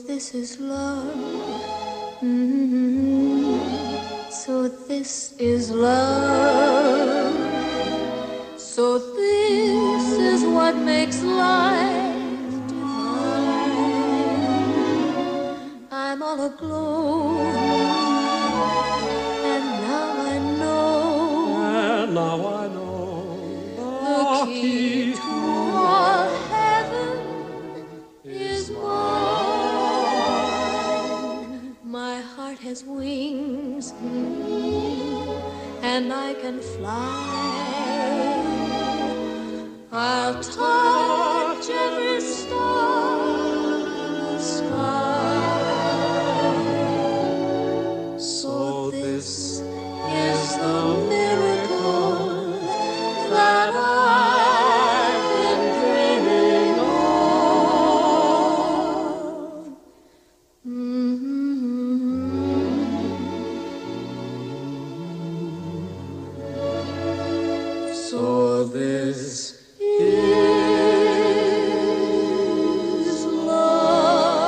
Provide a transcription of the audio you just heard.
This is love. Mm-hmm. So this is love. So this is what makes life divine. I'm all aglow. And now I know And now I know the key to all heaven is mine. Heart has wings, and I can fly. I'll touch every star in the sky. So this is the This is love.